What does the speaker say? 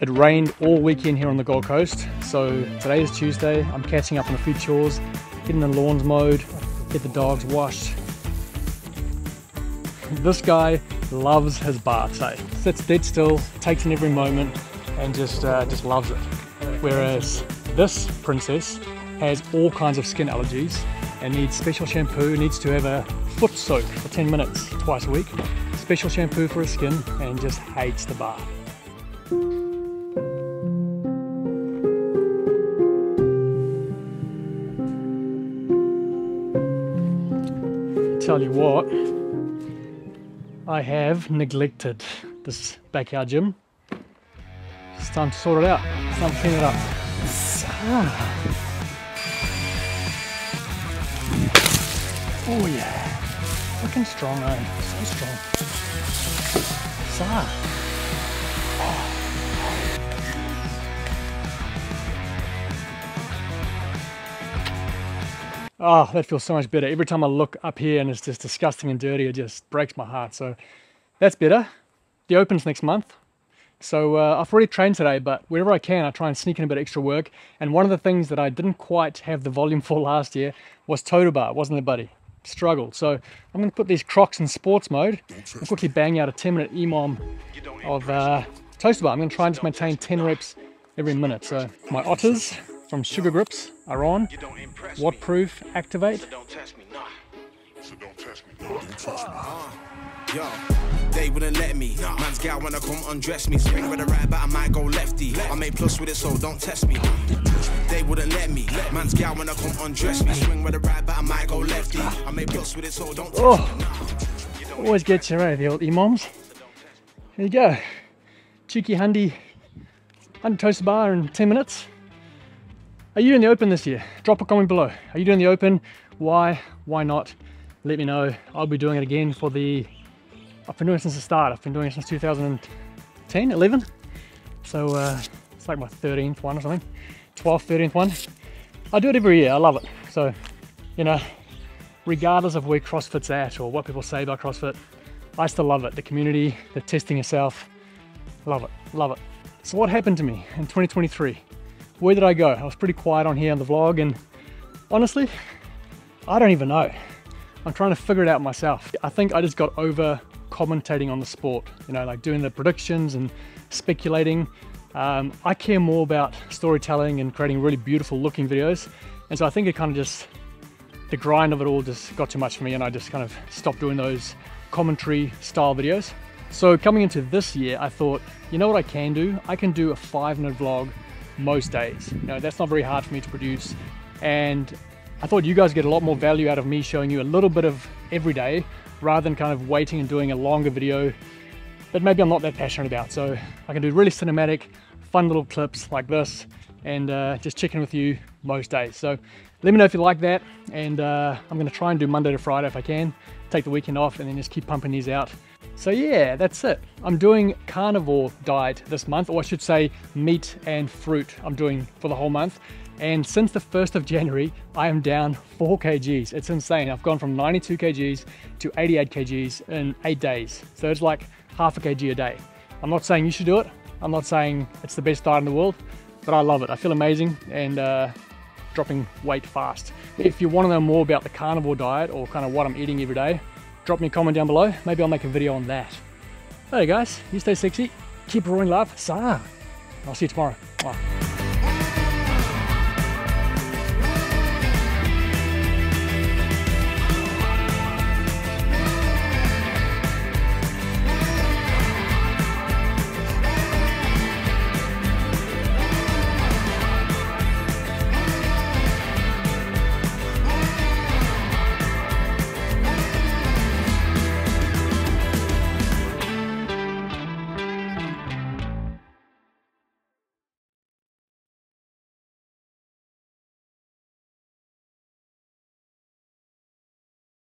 It rained all weekend here on the Gold Coast, so today is Tuesday. I'm catching up on a few chores, getting the lawns mowed, get the dogs washed. This guy loves his baths, eh? Sits dead still, takes in every moment, and just uh, just loves it. Whereas this princess has all kinds of skin allergies and needs special shampoo, needs to have a foot soak for 10 minutes twice a week, special shampoo for her skin, and just hates the bath. Tell you what, I have neglected this backyard gym. It's time to sort it out. It's time to clean it up. Ah. Oh yeah, looking strong, eh? So strong. Sa. Oh, that feels so much better. Every time I look up here and it's just disgusting and dirty, it just breaks my heart. So that's better. The Open's next month. So uh, I've already trained today, but wherever I can, I try and sneak in a bit of extra work. And one of the things that I didn't quite have the volume for last year was toe to bar, wasn't it, buddy? Struggled. So I'm going to put these Crocs in sports mode and quickly bang out a 10 minute EMOM of uh, toes to bar. I'm going to try and just maintain 10 reps every minute. So my otters from Sugar Grips are on. WODProof activate. Yo, they wouldn't let me. Man's gal when I come undress me. Swing with a right, but I might go lefty. I may plus with it, so don't test me. They wouldn't let me. Man's gal when I come undress me. Swing with a right, but I might go lefty. I may plus with it, so don't test oh. Always gets you right, the old EMOMs. There you go. Cheeky handy, handy toes to bar in 10 minutes. Are you in the open this year? Drop a comment below. Are you doing the open? Why? Why not? Let me know. I'll be doing it again for the... I've been doing it since the start. I've been doing it since 2010, 11. So uh, it's like my 13th one or something. 12th, 13th one. I do it every year. I love it. So, you know, regardless of where CrossFit's at or what people say about CrossFit, I still love it. The community, the testing yourself. Love it. Love it. So what happened to me in 2023? Where did I go? I was pretty quiet on here on the vlog and honestly, I don't even know. I'm trying to figure it out myself. I think I just got over commentating on the sport, you know, like doing the predictions and speculating. Um, I care more about storytelling and creating really beautiful looking videos. And so I think it kind of just, the grind of it all just got too much for me and I just kind of stopped doing those commentary style videos. So coming into this year, I thought, you know what I can do? I can do a five minute vlog most days. You know, that's not very hard for me to produce. And I thought you guys get a lot more value out of me showing you a little bit of every day rather than kind of waiting and doing a longer video that maybe I'm not that passionate about. So I can do really cinematic, fun little clips like this and uh, just checking with you most days. So let me know if you like that. And uh, I'm gonna try and do Monday to Friday if I can, take the weekend off and then just keep pumping these out so yeah, that's it. I'm doing carnivore diet this month, or I should say meat and fruit I'm doing for the whole month. And since the 1st of January, I am down 4 kgs. It's insane. I've gone from 92 kgs to 88 kgs in eight days. So it's like half a kg a day. I'm not saying you should do it. I'm not saying it's the best diet in the world, but I love it. I feel amazing and uh, dropping weight fast. If you want to know more about the carnivore diet or kind of what I'm eating every day, drop me a comment down below. Maybe I'll make a video on that. Hey guys, you stay sexy, keep roaring love, sa. I'll see you tomorrow. Bye.